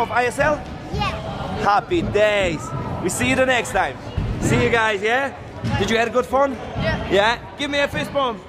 of ISL? Yeah. Happy days. We see you the next time. See you guys, yeah? Did you have good fun? Yeah. Yeah? Give me a fist bump.